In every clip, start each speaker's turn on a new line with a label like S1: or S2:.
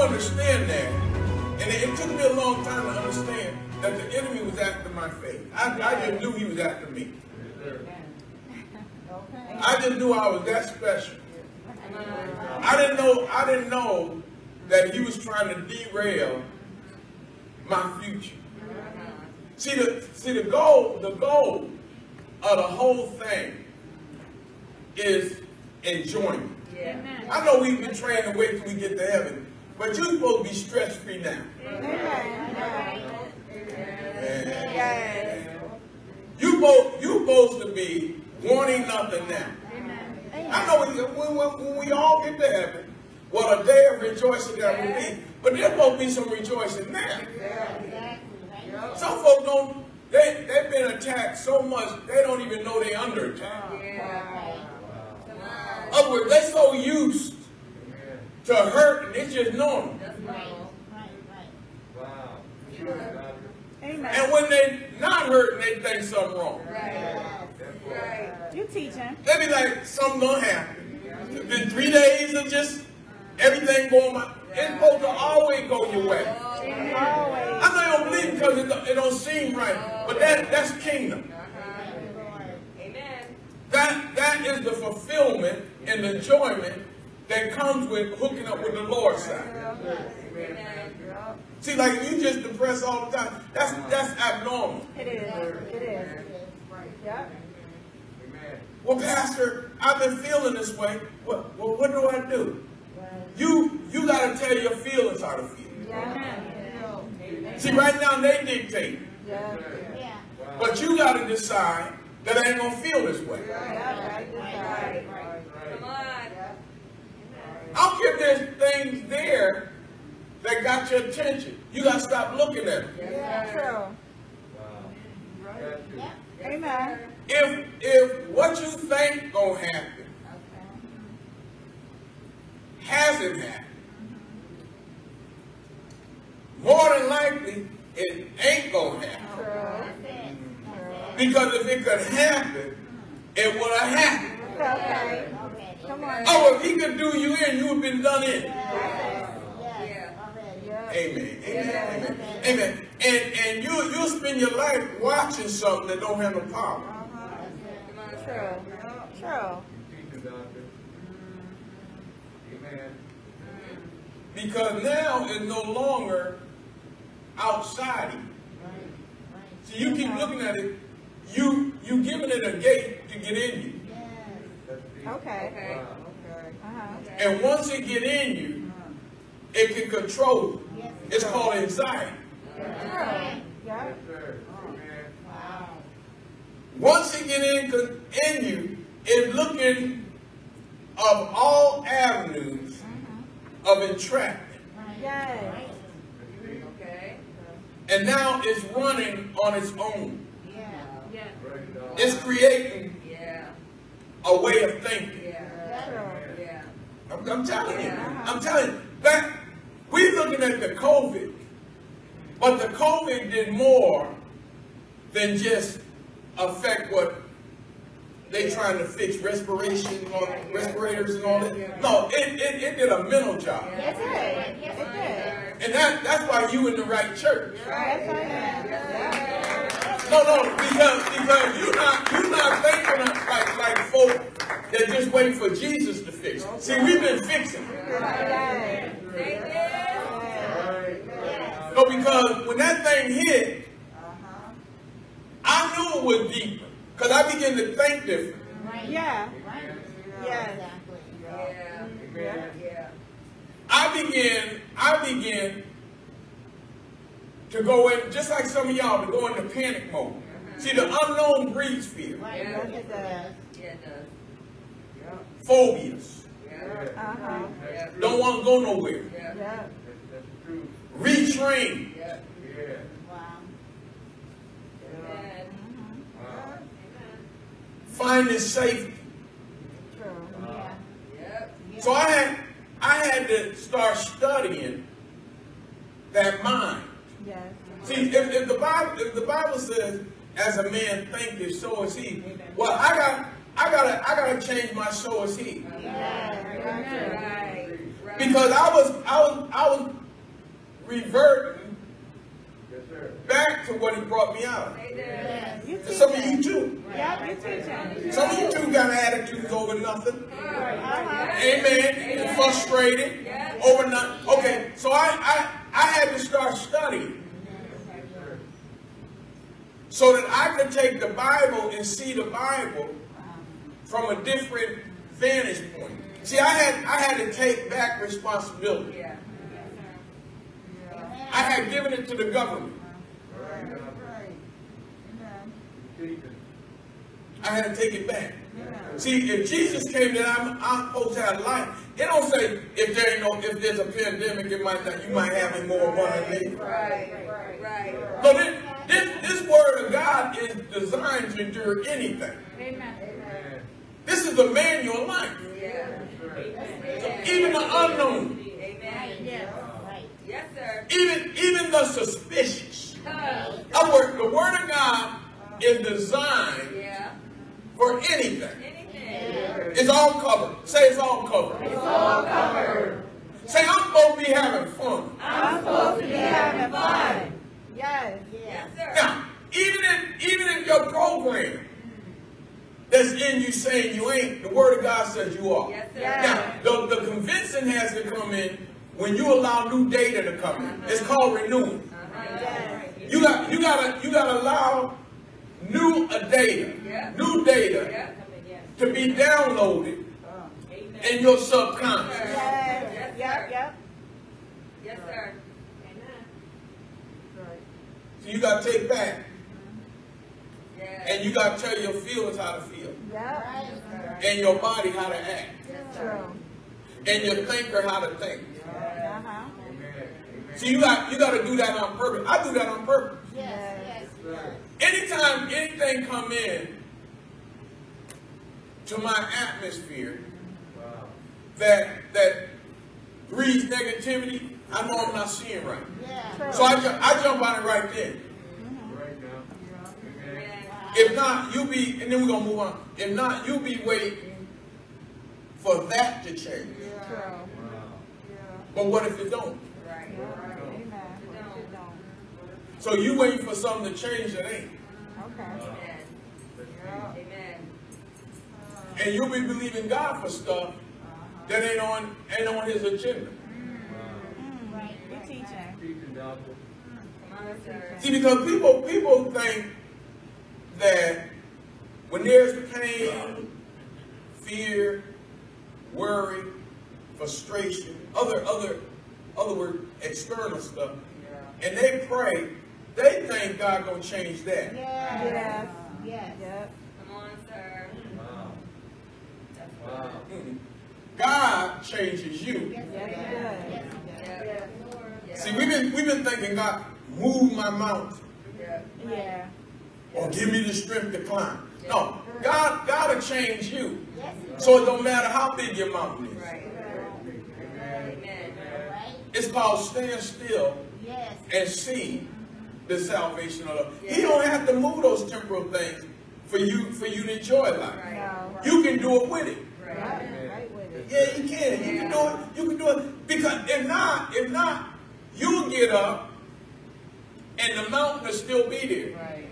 S1: understand that, and it, it, took me a long time to understand that the enemy was after my faith. I, I just knew he was after me. I just knew I was that special. I didn't know. I didn't know that he was trying to derail my future. See the see the goal. The goal of the whole thing is enjoyment. Yeah. I know we've been trying to wait till we get to heaven, but you're supposed to be stress free now. Amen. Amen. You both you supposed to be wanting nothing now. Amen. I know when, when, when we all get to heaven, what a day of rejoicing that will be. But there's supposed to be some rejoicing now. Some folks don't, they, they've been attacked so much, they don't even know they're under attack. Other words, they're so used to hurt, and it's just normal. Amen. And when they're not hurting, they think something wrong.
S2: Right. You teach him.
S1: They be like, something gonna happen. It's been three days of just everything going on. It's supposed to always go your way. Always. I know you don't believe because it don't, it don't seem right, but that that's kingdom. Amen. That that is the fulfillment and the enjoyment that comes with hooking up with the Lord's side. See, like you just depressed all the time. That's that's abnormal.
S2: It is. It is. Right. Yep. Amen.
S1: Well, Pastor, I've been feeling this way. Well, well what do I do? You you got to tell your feelings how to feel. See, right now they dictate. Yeah. But you got to decide that I ain't going to feel this way. On. I will give there's things there that got your attention. You got to stop looking at them.
S2: Yeah, true. Wow. Amen.
S1: If if what you think gonna happen hasn't happened, more than likely it ain't gonna happen. Because if it could happen, it would have happened. Okay. Oh, if he could do you in, you would have been done in. Amen. Amen. Amen. Amen. And and you you'll spend your life watching something that don't have no power.
S2: Uh-huh. True. True.
S1: Amen. Because now it's no longer outside you. So you keep looking at it, you you giving it a gate to get in you.
S2: Okay. Okay.
S1: Uh-huh. And once it get in you, it can control you. It's called anxiety. Yeah. Once it get in, in you, it's looking of all avenues of entrapment. Yes. Okay. And now it's running on its own. Yeah. Yeah. It's creating a way of thinking. Yeah. I'm, I'm telling you. I'm telling you. That we're looking at the COVID, but the COVID did more than just affect what they trying to fix respiration, or respirators and all that. No, it, it, it did a mental job.
S2: Yes, it did. Yes, it did.
S1: And that, that's why you in the right church. No, no, because because you're not you're not thinking like like folk that just waiting for Jesus to fix it. See, we've been fixing. No, because when that thing hit, I knew it was deeper. Because I began to think different.
S2: Yeah. Yeah. Exactly.
S1: Yeah. Yeah. I began, I began to go in, just like some of y'all, to go into panic mode. See, the unknown breeds fear.
S2: Right. Yeah, it does.
S1: Yeah, it does. Phobias. Yeah. Uh-huh. Don't want to go nowhere. Yeah. yeah. That's true. Retrain. Yeah. yeah. Wow. Amen. Wow. Finding safety. True. Yeah. So I had I had to start studying that mind. Yes. See, if, if the Bible if the Bible says, "As a man thinketh, so is he," well, I got I gotta I gotta change my so is he. Right, right, Because I was, I was, I was reverting back to what he brought me out of.
S2: You
S1: Some of you too.
S2: Yep.
S1: Some of you too got attitudes over nothing.
S2: Uh-huh.
S1: Amen. Frustrated over nothing. Okay, so I, I, I had to start studying so that I could take the Bible and see the Bible from a different vantage point. See, I had I had to take back responsibility. I had given it to the government. I had to take it back. See, if Jesus came that I'm, I'm supposed to have life, it don't say if there ain't no if there's a pandemic, it might not you might have it more abundantly.
S3: Right, right. right.
S1: So this, this this word of God is designed to endure anything. Amen. This is the manual of life.
S3: Yeah.
S1: Even the unknown,
S3: Amen. Yes, sir.
S1: even even the suspicious.
S3: Uh,
S1: Other word, the word of God is designed
S3: Yeah.
S1: For anything.
S3: Anything.
S1: It's all covered. Say it's all covered. It's all covered. Say I'm supposed to be having fun.
S2: I'm supposed to be having fun. Yes.
S3: Yes, sir.
S1: Now, even if even if your program that's in you saying you ain't, the word of God says you are.
S3: Yes, sir.
S2: Yeah.
S1: Now, the, the convincing has to come in when you allow new data to come in. It's called renewing.
S3: Uh-huh.
S1: You got you gotta you gotta allow new uh, data,
S3: Yeah.
S1: new data
S3: Yeah.
S1: to be downloaded in your subconscious.
S2: Yes. Yep, yep.
S3: Yes, sir.
S1: So you gotta take back
S3: Yes.
S1: and you gotta tell your feelings how to feel.
S2: Yep.
S1: And your body how to act.
S2: True.
S1: And your thinker how to think.
S2: Uh-huh.
S1: So you got you gotta do that on purpose. I do that on purpose.
S2: Yes.
S1: Anytime anything come in to my atmosphere that that breeds negativity, I know I'm not seeing right.
S2: True.
S1: So I, ju- I jump on it right there. If not, you'll be, and then we're gonna move on. If not, you'll be waiting for that to change.
S2: True.
S1: But what if it don't?
S3: Right.
S2: Amen. What you don't.
S1: So you waiting for something to change that ain't.
S2: Okay.
S3: Uh, amen. Amen.
S1: And you'll be believing God for stuff that ain't on ain't on his agenda.
S2: Mm, mm you teaching.
S3: Mm, come.
S1: See, because people people think that when there's pain, fear, worry, frustration, other other other word external stuff, and they pray, they think God gonna change that.
S2: Yes. Yes. Yep.
S3: Come on, sir.
S1: Mm-mm. God changes you.
S2: Yes, it
S3: Yeah. Yeah.
S1: See, we've been we've been thinking God move my mountain
S3: Yeah.
S2: Yeah.
S1: or give me the strength to climb. No, God God will change you. So it don't matter how big your mountain is.
S3: Right. Amen.
S1: It's called stand still
S4: Yes.
S1: and see the salvation of the Lord. He don't have to move those temporal things for you for you to enjoy life.
S2: No.
S1: You can do it with it.
S3: Right.
S2: Right. Right with it.
S1: Yeah, you can. You can do it. You can do it. Because if not, if not, you'll get up and the mountain will still be there.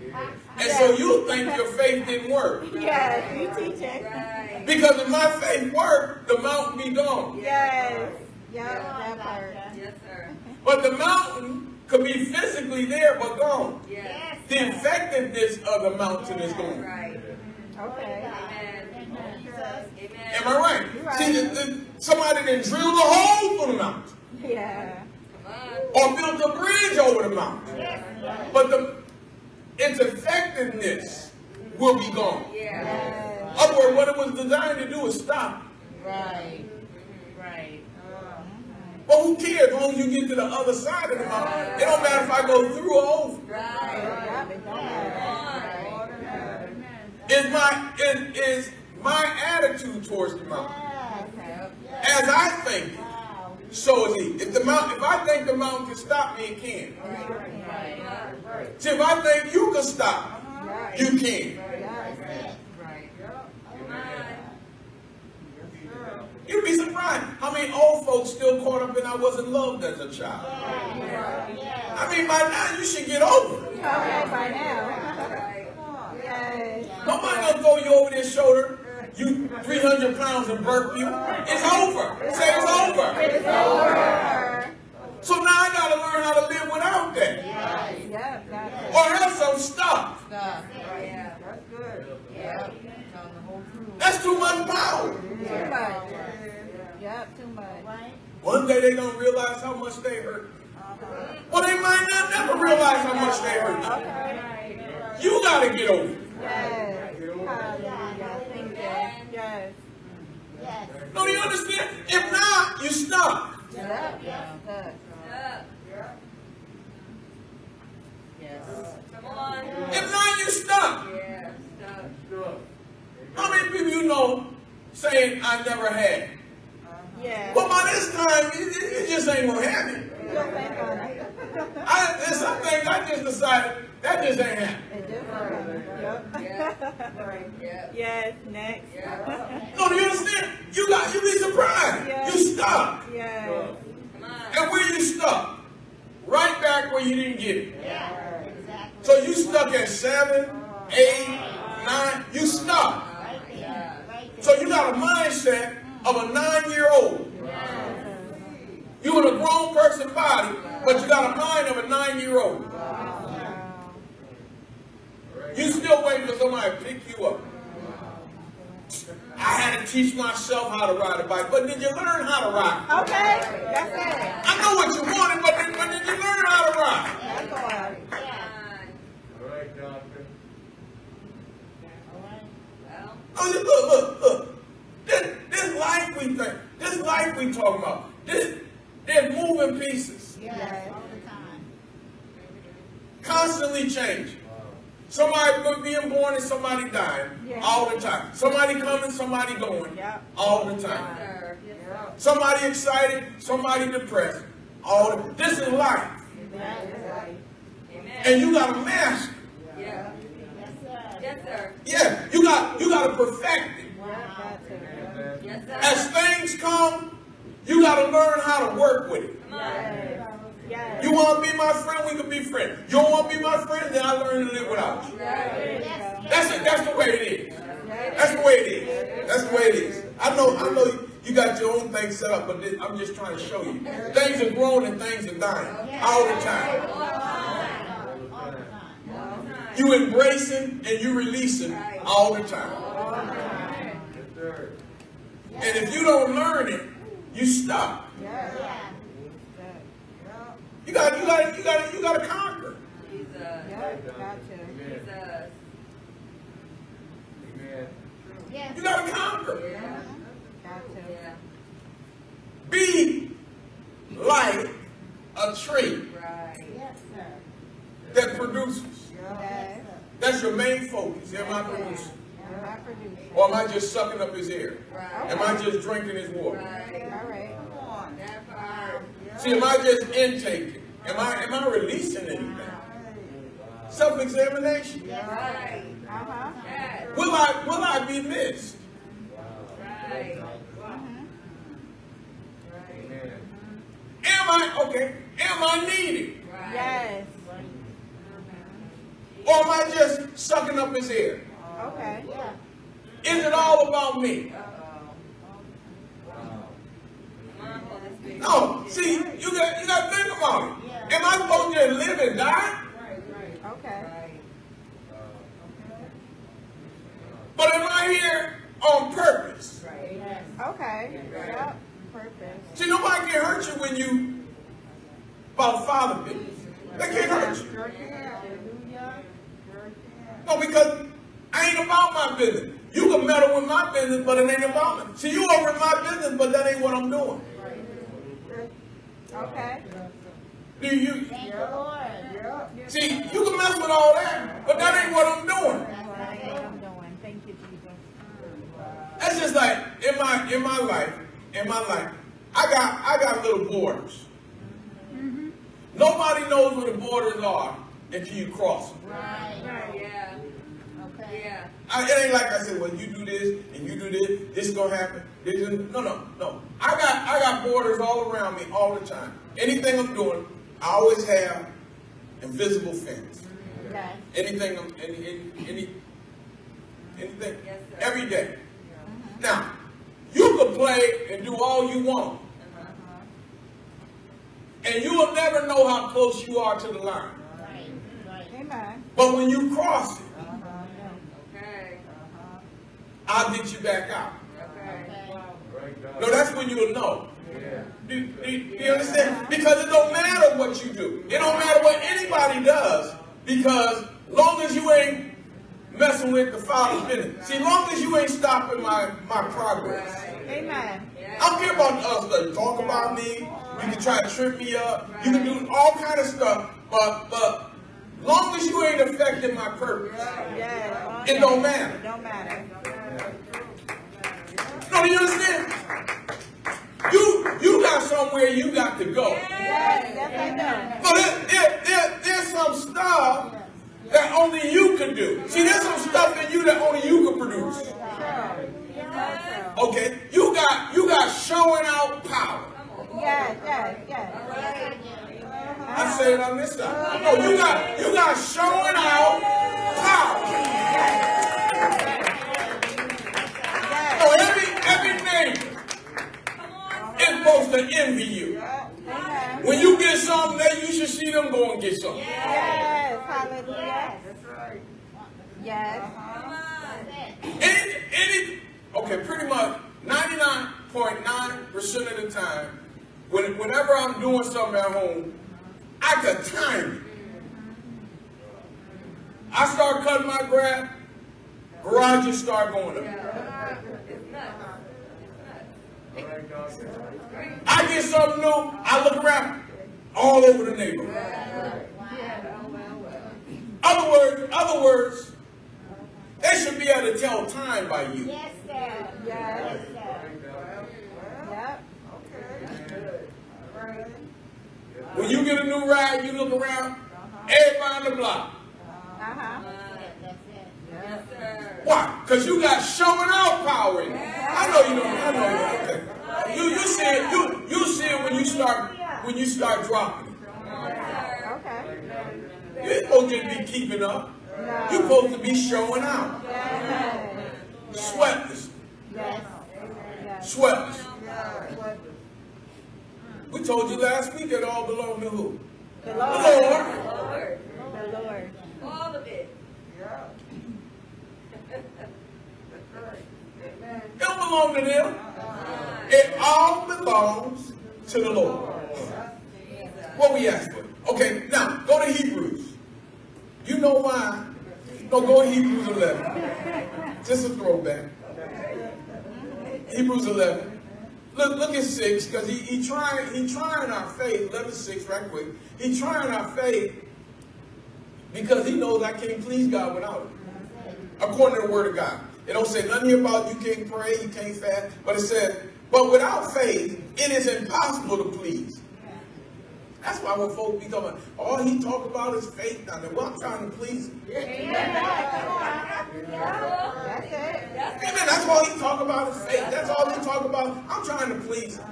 S1: And so you'll think your faith didn't work.
S2: Yes. You teaching.
S3: Right.
S1: Because if my faith worked, the mountain be gone.
S2: Yes. Yep. That part.
S3: Yes, sir.
S1: But the mountain could be physically there but gone.
S3: Yes.
S1: The effectiveness of the mountain is gone.
S3: Right.
S2: Okay.
S3: Amen. Amen.
S1: Am I right?
S2: You're right.
S1: See, the, the, somebody done drilled a hole for the mountain
S2: Yeah.
S3: Come on.
S1: or built a bridge over the mountain. Yes. But the its effectiveness will be gone.
S3: Yeah.
S2: Yes.
S1: Other word, what it was designed to do is stop.
S4: Right. Right.
S1: Well, who cares? As long as you get to the other side of the mountain. It don't matter if I go through or over.
S3: Right.
S2: Don't.
S1: Is my is, my attitude towards the mountain. As I think, it, so is he. If the mountain, if I think the mountain can stop me, it can. See, if I think you can stop,
S2: Right.
S1: you can.
S2: Yes.
S3: Right. Come on.
S1: You'd be surprised how many old folks still caught up in I wasn't loved as a child. I mean, by now you should get over it.
S2: Okay, by now. Yes.
S1: Nobody gonna throw you over their shoulder. You 300 pounds and burp you. It's over. Say it's over.
S2: It's over.
S1: So now I gotta learn how to live without that.
S2: Got it.
S1: Or else I'm stuck.
S3: Yeah.
S2: That's good.
S4: Yep. Telling the whole truth.
S1: That's too much power.
S2: Much. Yep, too much.
S1: One day they gonna realize how much they hurt. Uh-huh. Well, they might not never realize how much they hurt.
S2: Okay.
S1: You gotta get over it.
S2: Yes. Hallelujah. Thank you. Yes.
S1: No, you understand? If not, you stuck.
S2: Yep, yep, stuck.
S3: Up.
S4: Yes.
S3: Come on.
S1: If not, you stuck.
S3: Yeah. Stop.
S1: How many people you know saying I never had?
S2: Yeah.
S1: Well, by this time, you, you- you just ain't gonna have it.
S2: You'll think on it.
S1: I, there's some things I just decided that just ain't happening.
S2: It just happened. Yep.
S3: Yeah.
S2: Yes, next.
S3: Yeah.
S1: No, do you understand? You got you be surprised.
S2: Yeah.
S1: You stuck.
S2: Yes.
S3: Come on.
S1: And where you stuck? Right back where you didn't get it.
S2: Yeah. Exactly.
S1: So you stuck at seven, eight, nine, you stuck.
S3: Yeah.
S1: So you got a mindset of a nine-year-old. You in a grown person body, but you got a mind of a nine-year-old.
S2: Wow.
S1: You still waiting for somebody to pick you up. I had to teach myself how to ride a bike, but did you learn how to ride?
S2: Okay. That's it.
S1: I know what you wanted, but did, but did you learn how to ride?
S2: That's all.
S3: Come on. Well.
S1: Oh, look, look, look. This, this life we think, this life we talking about, this, they're moving pieces,
S2: Yes. all the time.
S1: constantly changing. Somebody being born and somebody dying
S2: Yeah.
S1: all the time. Somebody coming, somebody going
S2: Yeah.
S1: all the time.
S3: Sir.
S1: Somebody excited, somebody depressed. All the, this is life,
S3: Amen.
S1: and you got to master.
S3: Yeah. Yes, sir.
S1: Yeah, you got you got to perfect it.
S2: To.
S3: Yes.
S1: As things come, you got to learn how to work with it.
S2: Yes. Yes.
S1: You want to be my friend, we can be friends. You don't want to be my friend, then I learn to live without you.
S3: Right.
S1: That's it. That's the way it is. That's the way it is. That's the way it is. I know. I know. You, you got your own thing set up, but I'm just trying to show you. Things are growing and things are dying all the time.
S3: All the time. All the time.
S1: You embracing and you releasing all the time. And if you don't learn it, you stop. You got. You got. You got. You got to conquer.
S3: Jesus.
S2: Yep. Got to.
S3: Jesus.
S1: You got to conquer.
S3: Yeah.
S2: Got to.
S3: Yeah.
S1: Be like a tree
S3: Right.
S1: that produces.
S2: Yes.
S1: That's your main focus. Am I producing?
S2: Am I producing?
S1: Or am I just sucking up his air?
S3: Right.
S1: Am I just drinking his water?
S3: Right.
S2: All right.
S3: That part.
S1: See, am I just intaking? Am I am I releasing anything? Self-examination.
S3: Right.
S2: Uh-huh.
S3: Yes.
S1: Will I will I be missed?
S3: Right.
S1: Am I okay? Am I needed?
S3: Right.
S2: Yes.
S1: Or am I just sucking up his air?
S2: Okay.
S1: Is it all about me?
S3: Come on, Holy Spirit.
S1: No. See, you got you got to think about it. Am I supposed to live and die?
S2: Okay.
S3: Right.
S1: But am I here on purpose?
S3: Right.
S2: Okay. Yep. Purpose.
S1: See, nobody can hurt you when you about father business. They can't hurt you. No, because I ain't about my business. You can meddle with my business, but it ain't about me. See, you over in my business, but that ain't what I'm doing.
S2: Okay.
S1: Do you?
S2: Yep.
S1: See, you can mess with all that, but that ain't what I'm doing.
S2: That's what I'm doing. Thank you, Jesus.
S1: That's just like in my in my life, in my life, I got I got little borders. Mm-hmm. Nobody knows where the borders are until you cross them.
S3: Right. Yeah.
S2: Okay.
S3: Yeah.
S1: I, it ain't like I said, well, you do this and you do this, this is gonna happen. This is, no, no, no. I got I got borders all around me all the time. Anything I'm doing, I always have invisible fence.
S2: Okay.
S1: Anything, I'm- any, any, any anything,
S3: Yes, sir.
S1: every day. Now, you can play and do all you want,
S3: Uh-huh.
S1: and you will never know how close you are to the line.
S2: Right. Right. Amen.
S1: But when you cross it,
S3: Okay.
S1: I'll get you back out.
S3: Okay.
S1: No, that's when you'll know. Do, do- do you understand? Because it don't matter what you do. It don't matter what anybody does. Because long as you ain't messing with the Father's business. See, long as you ain't stopping my, my progress.
S2: Amen.
S1: I don't care about the other stuff. You talk about me. You can try to trip me up. You can do all kind of stuff. But but long as you ain't affecting my purpose,
S2: Yes.
S1: it don't matter.
S2: It don't matter.
S1: No, you understand? You you got somewhere you got to go.
S2: Yes,
S1: So there, there, there, there's some stuff that only you can do. See, there's some stuff in you that only you can produce. Okay? You got you got showing out power.
S2: Yes. Yes. Yes.
S1: I say it on this side. No, you got you got showing out power. No, every every neighbor is supposed to envy you.
S2: Amen.
S1: When you get something, then you should see them go and get something.
S2: Yes. Hallelujah. Yes.
S3: Come on.
S1: Any, any, okay, pretty much 99.9% of the time, when, whenever I'm doing something at home, I can time it. I start cutting my grass, garages start going up.
S3: Yeah. It's nuts. It's nuts.
S1: I get something new, I look around, all over the neighborhood.
S3: Yeah. Well, well.
S1: Other words, other words, they should be able to tell time by you.
S2: Yes, sir. Yes. Yep.
S1: When you get a new ride, you look around, everybody on the block.
S2: Uh-huh.
S3: Yes, sir.
S1: Why? Because you got showing out power in you. I know you don't. I know you. Okay. You you see it. You you see it when you start when you start dropping.
S2: Okay.
S1: You ain't supposed to be keeping up. You're supposed to be showing out.
S2: Yes.
S1: Sweatless.
S2: Yes. Yes.
S1: We told you last week it all belonged to who?
S2: The
S1: The
S2: Lord.
S1: Lord.
S3: Lord.
S2: The Lord.
S3: All of it.
S1: It don't belong to them. Uh-uh. It all belongs to the Lord. What we ask for. Okay, now go to Hebrews. You know why? No, go to Hebrews 11. Just a throwback. Hebrews 11. Look, look at 6, because he, he trying he trying our faith. 11 6, right quick. He trying our faith because he knows I can't please God without it. According to the word of God. It don't say nothing about you can't pray, you can't fast, but it says, but without faith, it is impossible to please. That's why when folks be talking all he talk about is faith now. Well, I'm trying to please him.
S2: That's it.
S1: Amen. That's all he talk about is faith. That's all he talk about. I'm trying to please him.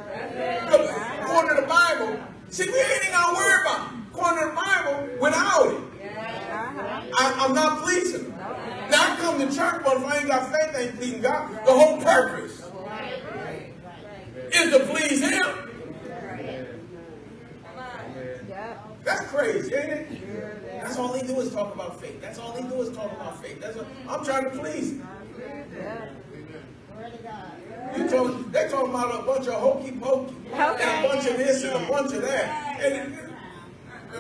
S1: According to the Bible, see, we ain't even gonna worry about. According to the Bible, without it,
S2: Uh-huh.
S1: I, I'm not pleasing him. Now I come to church, but if I ain't got faith, I ain't pleasing God. The whole purpose is to please him. That's crazy, ain't it? That's all they do is talk about faith. That's all they do is talk about faith. That's what, I'm trying to please him. Talk, they talking about a bunch of hokey pokey and a bunch of this and a bunch of that. And it-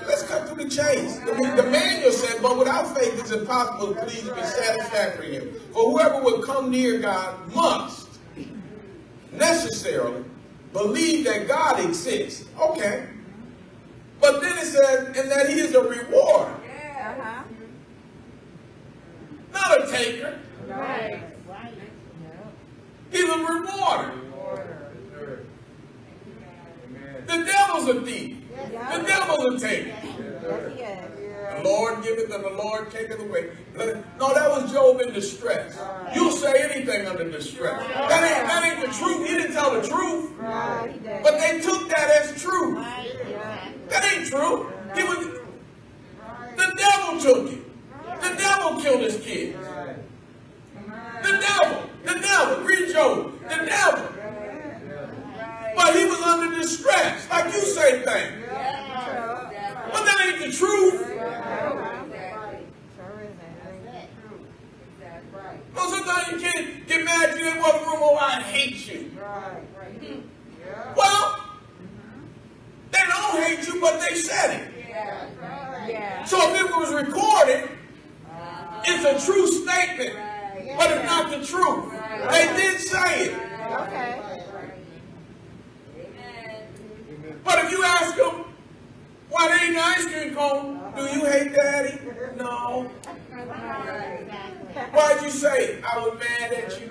S1: let's cut through the chase. The, the manual said, but without faith it's impossible to please and be satisfactory him. For whoever will come near God must necessarily believe that God exists. Okay. But then it says, and that he is a rewarder,
S3: Yeah.
S2: Uh-huh.
S1: not a taker.
S2: Right.
S1: He's a rewarder. The devil's a thief. The devil's a taker.
S2: Yes, he is.
S1: Lord giveth and the Lord taketh away. No, that was Job in distress. You'll say anything under distress. That ain't, that ain't the truth. He didn't tell the truth. But they took that as truth. That ain't true. He was, the devil took it. The devil killed his kids. The devil. The devil. Read Job. The devil. But he was under distress. Like you say things. But that ain't the truth. No, sometimes you can't get mad you in one room, oh, I hate you. Well, they don't hate you, but they said it. Yeah, right. yeah. So if it was recorded, it's a true statement, but it's not the truth. They did say it.
S2: Okay.
S1: But if you ask them, why they cone, do you hate daddy? No. Why'd you say? I was mad at you.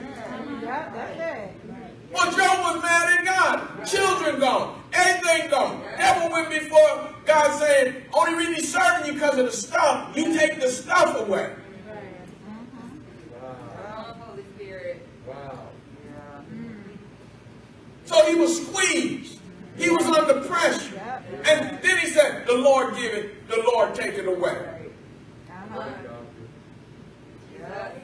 S1: Well, Job was mad at God. Children gone. Everything gone. Devil went before God saying, only he's serving you because of the stuff. You take the stuff away. So he was squeezed. He was under pressure. And then he said, the Lord give it, the Lord take it away.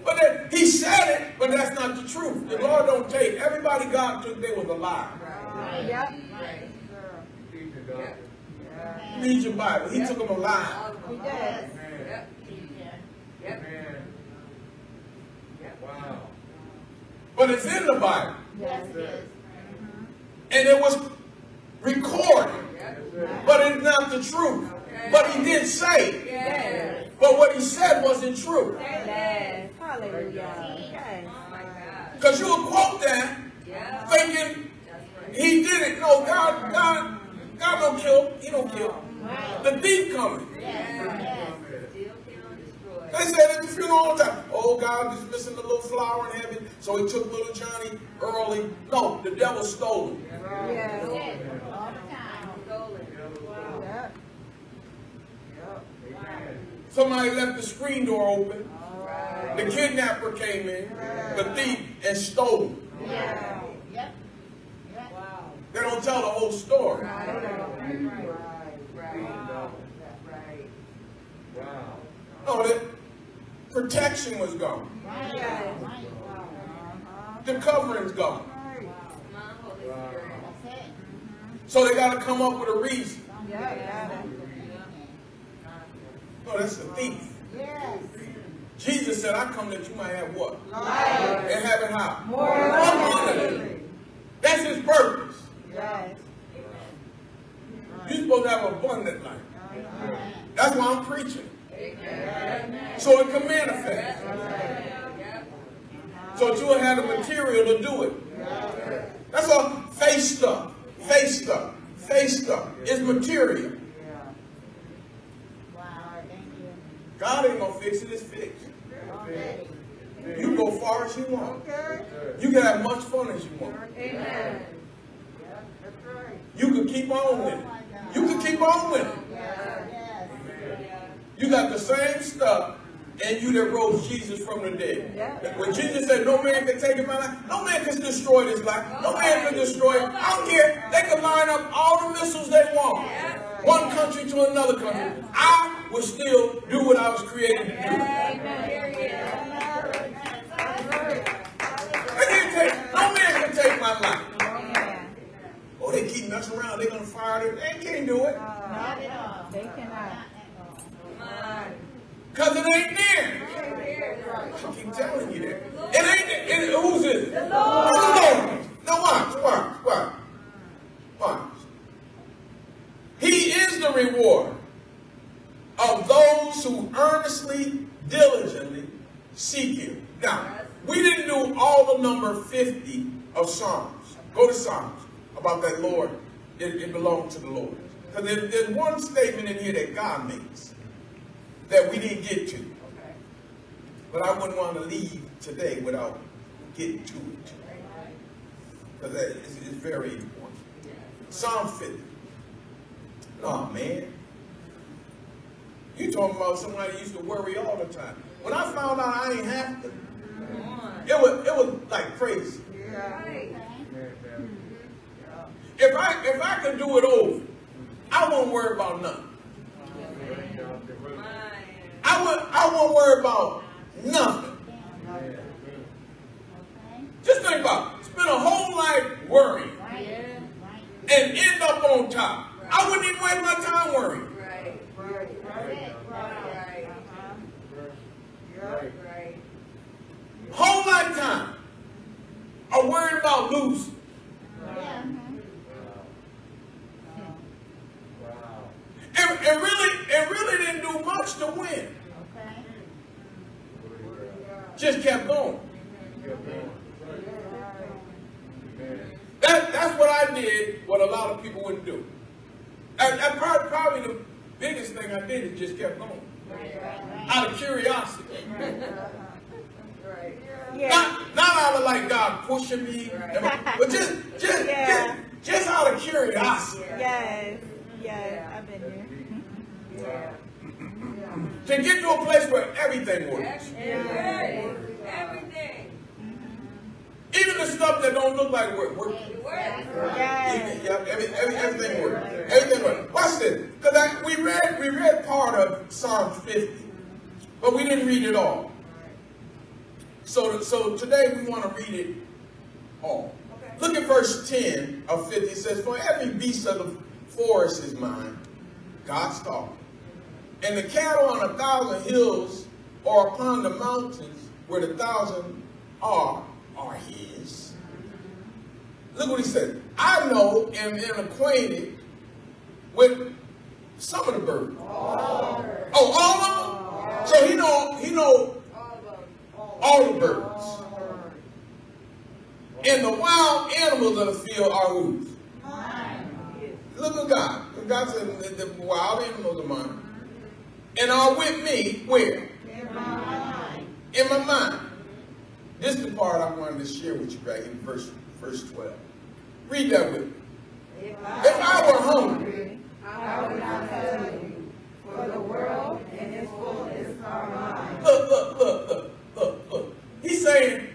S1: But then, he said it, but that's not the truth. The Lord don't take. Everybody God took, they was alive.
S2: Yep.
S1: Read your Bible. He took them alive.
S2: He did.
S3: Yep. Yep.
S5: Wow.
S1: But it's in the Bible.
S2: Yes.
S1: And it was recorded. But it's not the truth. But he did say.
S3: Yes.
S1: But what he said wasn't true.
S2: Yes. Hallelujah. Yes.
S3: Oh my God.
S1: Because you'll quote that
S3: Yeah.
S1: thinking
S3: right.
S1: he did it. No, God, God, God don't kill. He don't kill. The thief coming.
S3: Yes. Steal, kill, and destroy.
S1: They said at the funeral all the time, oh, God is missing the little flower in heaven, so he took little Johnny early. No, the devil stole him.
S2: Yes.
S3: Stolen.
S2: Yep.
S1: Somebody left the screen door open.
S3: Right.
S1: The kidnapper came in, the thief, and stole him.
S2: Yeah.
S1: They don't tell the whole story.
S3: Right. Right. Right. Right.
S5: Wow.
S1: No, the protection was gone.
S2: Yes.
S1: The covering's gone.
S3: Come on,
S1: So they got to come up with a reason.
S2: Yep.
S1: No, that's a thief.
S2: Yes.
S1: Jesus said, I come that you might have what?
S2: Life.
S1: And have it how?
S2: More
S1: abundantly. That's his purpose.
S2: Yes.
S1: You're supposed to have abundant life. That's why I'm preaching.
S3: Amen.
S1: So it can manifest.
S3: Yep.
S1: So you'll have the material to do it. That's all. Face stuff. Face stuff. Face stuff. It's material. God ain't gonna fix it, it's fixed. You can go far as you want. You can have much fun as you want.
S3: Amen.
S1: You can keep on with it. You can keep on with it. You got the same stuff and you that rose Jesus from the dead. When Jesus said, No man can take it my life, no man can destroy this life. No man can destroy it. I don't care. They can line up all the missiles they want. One country to another country. I will still do what I was created to do. Take, no man can take my life. Oh, they keep messing around. They're going to fire them. They can't do it. Not at all.
S2: They cannot.
S1: Because it ain't there. I keep telling you that. It ain't there. It, who's it? The Lord. The Now watch, watch, watch. Watch. He is the reward of those who earnestly, diligently seek him. Now, we didn't do all the number 50 of Psalms. Go to Psalms about that Lord. It, it to the Lord. Because there, there's one statement in here that God makes that we didn't get to. But I wouldn't want to leave today without getting to it. Because that is, is very important. Psalm 50. Oh, man. You talking about somebody used to worry all the time. When I found out I ain't have to, it was it was like crazy. If I if I could do it over, I won't worry about nothing. I would I won't worry about nothing. Just think about it. Spend a whole life worrying and end up on top. I wouldn't even waste my time worrying. Whole lifetime. I'm worried about losing. And, and really, it really didn't do much to win. Okay. Just kept going. That, that's what I did, what a lot of people wouldn't do. And, and probably, probably the biggest thing I did is just kept going. Out of curiosity.
S2: Yeah.
S1: Not, not out of like God pushing me, but just, just,
S2: Yeah.
S1: just, just out of curiosity.
S2: Yes. Yes. I've been there.
S1: To get to a place where everything works.
S3: Everything.
S1: Even the stuff that don't look like work. work.
S2: Yes.
S1: Yeah, every, every, everything works. Everything works. Watch this. Because we read, we read part of Psalm 50, but we didn't read it all. So, so today we want to read it all. Look at verse 10 of 50. It says, For every beast of the forest is mine, God's talking. And the cattle on a thousand hills or upon the mountains where the thousand are, are his. Look what he said. I know and am acquainted with some of the birds. Oh, all of them? So he know he know all the birds. And the wild animals of the field are whose? Look at God. God said the, wild animals are mine. And are with me where? In my mind. This is the part I wanted to share with you back in verse, verse 12. Read that with me. If I were hungry,
S3: I would not tell
S2: you,
S4: for the world and its fullness are mine.
S1: look, look, look, look, look, look. He's saying,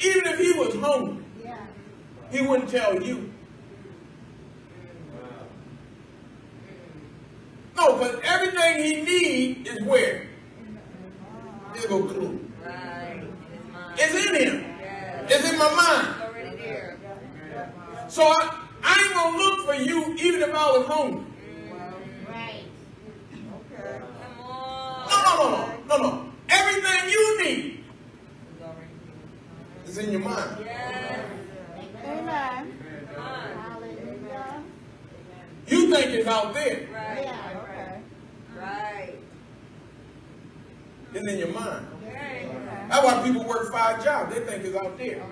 S1: even if he was hungry, he wouldn't tell you. No, but everything he needs is where? There's a clue.
S3: Right. It's mine.
S1: It's in him.
S3: Yes.
S1: It's in my mind.
S3: It's already there.
S1: So I, I ain't gonna look for you even if I was hungry. Right. Okay.
S3: Come on.
S1: No, no, no, no, no, no. Everything you need
S3: It's already there.
S1: is in your mind.
S3: Yes.
S2: Amen.
S3: Come on.
S2: Hallelujah.
S1: You think it's out there.
S3: Right.
S2: Okay.
S3: Right.
S1: It's in your mind.
S3: Okay.
S1: That's why people work five jobs. They think it's out there.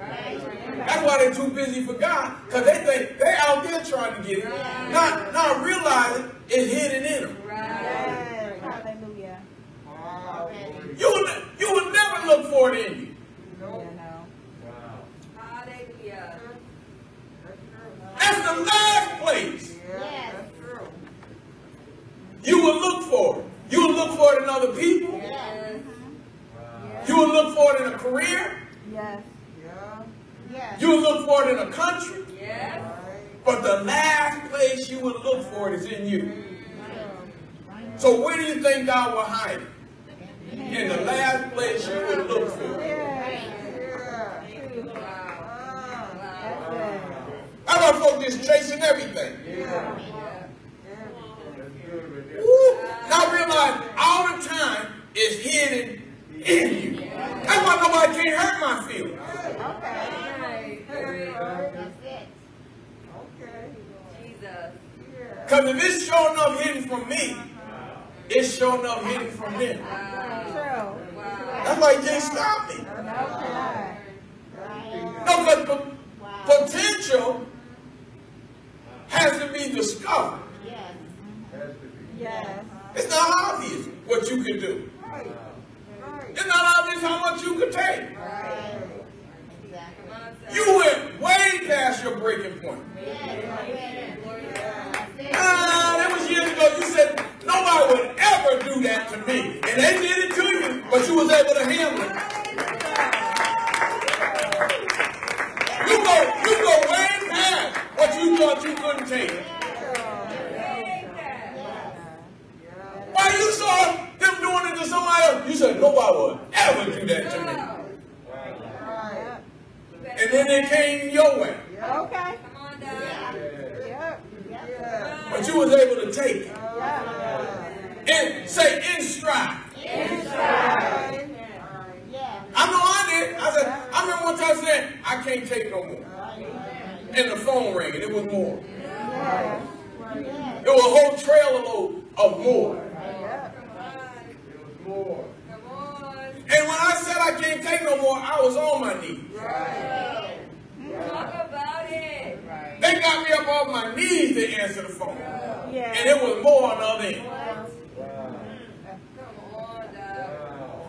S1: That's why they're too busy for God, because they think they're out there trying to get it. Not, not realizing it's hidden in them.
S2: Hallelujah.
S1: You would, you would never look for it in you.
S2: You know.
S3: Hallelujah.
S1: That's the last place Yes. you will look for it. You will look for it in other people.
S3: Yes.
S1: You will look for it in a career.
S2: Yes. Yes.
S1: You will look for it in a country.
S3: Yes.
S1: But the last place you will look for it is in you. So where do you think God will hide it? In the last place you will look for it.
S2: Yes.
S3: Wow.
S2: That's.
S1: How about folks just chasing everything?
S3: Yeah.
S1: Woo. Now realize all the time is hidden in you. That's why nobody can't hurt my feelings.
S2: Okay.
S3: Right. Jesus.
S1: Because if it's showing enough hidden from me, it's showing enough hidden from them.
S3: Wow.
S1: That's why you can't stop me. No, but the potential has to be discovered.
S2: Yes.
S1: It's not obvious what you can do. It's not obvious how much you could take. You went way past your breaking point. Ah, that was years ago. You said, nobody would ever do that to me. And they did it to you, but you was able to handle it. You go, you go way past what you thought you couldn't take. Why you saw them doing it to somebody else, you said nobody would ever do that to me. And then it came your way.
S2: Okay.
S3: Come on, Dad.
S2: Yeah.
S1: But you was able to take it.
S2: Yep.
S1: And say in stride.
S2: Right.
S1: I know I did. I said, I remember one time saying, I can't take no more. And the phone rang, and it was more. It was a whole trailer load of more.
S3: Come.
S1: And when I said I can't take no more, I was on my knees.
S3: Talk about it.
S1: They got me up off my knees to answer the phone.
S2: Yeah.
S1: And it was more on the other end.
S3: Come.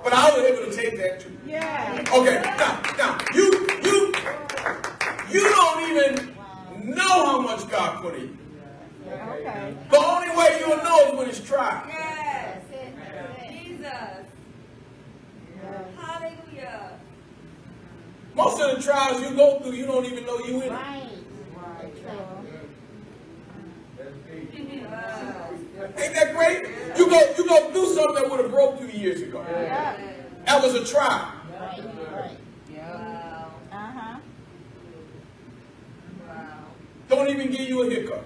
S1: But I was able to take that too.
S2: Yeah.
S1: Okay, now, now, you, you, you don't even know how much God put in you.
S2: Okay.
S1: The only way you'll know is when it's tried.
S3: Yes. Jesus. Hallelujah.
S1: Most of the trials you go through, you don't even know you in it.
S3: Wow.
S1: Ain't that great? You go, you go through something that would have broke you years ago.
S2: Yep.
S1: That was a trial.
S3: Wow.
S2: Uh-huh.
S3: Wow.
S1: Don't even give you a hiccup.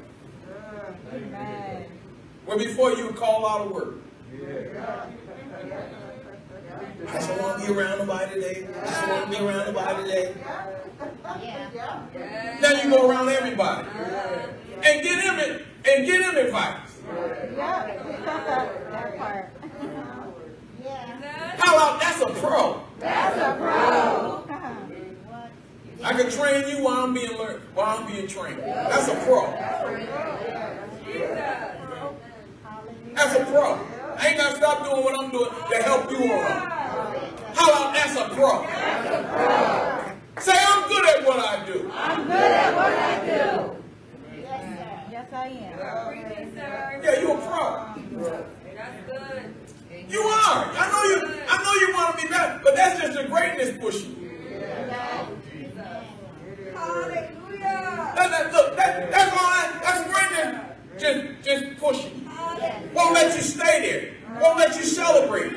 S2: Amen.
S1: Where before you call out a word. I just don't want to be around nobody today. I just want to be around nobody today.
S3: Yes.
S1: Now you go around everybody and get him it and get him advice.
S2: That part.
S1: How about that's a pro?
S2: That's a pro.
S1: I can train you while I'm being learned, while I'm being trained. That's a pro. That's a pro. I ain't gotta stop doing what I'm doing to help you on. How about that's a pro? Say I'm good at what I do.
S2: I'm good at what I do. Yes, I am.
S3: Preaching, sir.
S1: Yeah, you're a pro.
S3: That's good.
S1: You are. I know you. I know you want to be better, but that's just the greatness pushing you.
S3: Hallelujah.
S1: That, that, look, that, that's all. That, that's greatness. Just, just pushing you. Won't let you stay there. Won't let you celebrate.